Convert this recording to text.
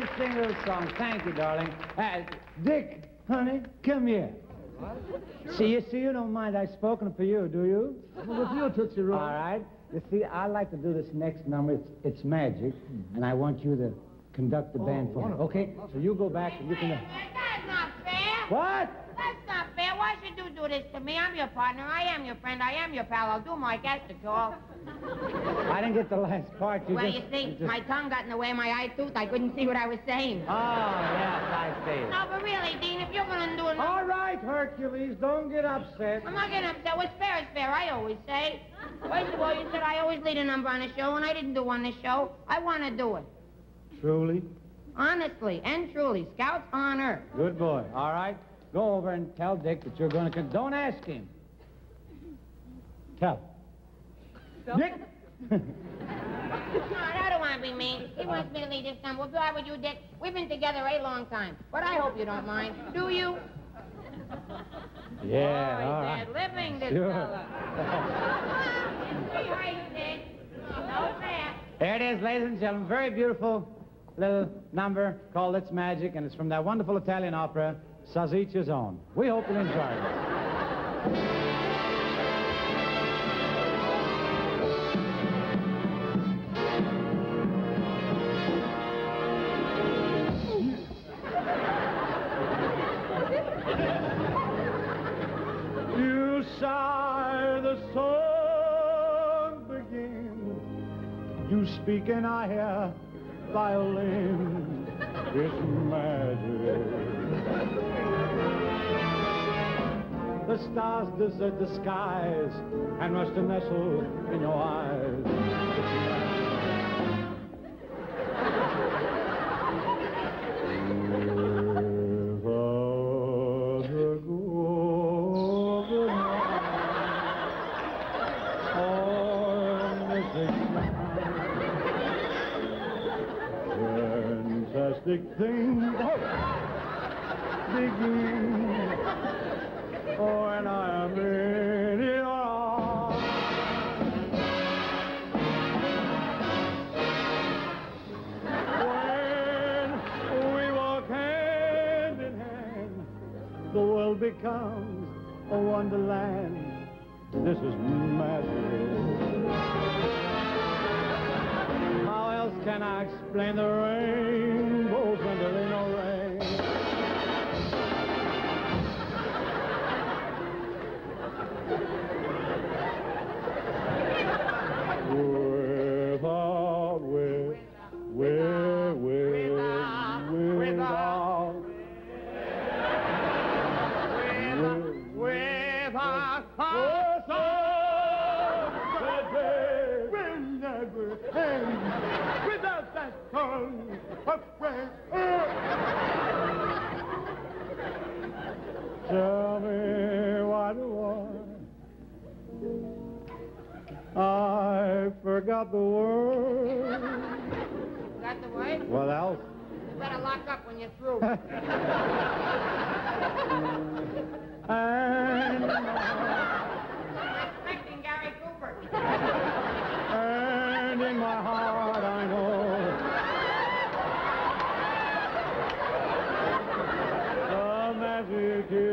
me sing a little song. Thank you, darling. Uh, Dick, honey, come here. See, you see, you don't mind I've spoken for you, do you? With you, Tootsie Roll. All right. You see, I like to do this next number. It's, it's magic, and I want you to conduct the band for me. Okay? So you go back and you can. That's not fair. What? That's not fair. Why should you do this to me? I'm your partner. I am your friend. I am your pal. I'll do my best to call. I didn't get the last part. You well, just, you see, just- my tongue got in the way of my eye tooth. I couldn't see what I was saying. Oh, yes, I see. No, but really, Dean, if you're going to do it... All right, Hercules, don't get upset. I'm not getting upset. What's fair is fair, I always say. First of all, you said I always lead a number on a show, and I didn't do one this show. I want to do it. Truly? Honestly and truly. Scouts honor. Good boy. All right. Go over and tell Dick that you're going to. Con- don't ask him. Tell. Dick. No, I don't want to be mean. He wants me to lead this number. Why would you, Dick? We've been together a long time. But I hope you don't mind. Do you? Yeah. oh, all he's this Sure. fella. Three heights, Dick. No fair. There it is, ladies and gentlemen. Very beautiful little number called It's Magic, and it's from that wonderful Italian opera, Saziccia's Own. We hope you'll enjoy it. You sigh, the song begins. You speak and I hear violin. It's magic. The stars desert the skies and rush to nestle in your eyes. Fantastic things begin oh, when I am in your arms. When we walk hand in hand, the world becomes a wonderland. This is magic. Can I explain the rainbows when there ain't no rain? Without that tongue of prayer. Tell me why do I? I forgot the word. Got the word? What else? You better lock up when you're through. heart I know. The magic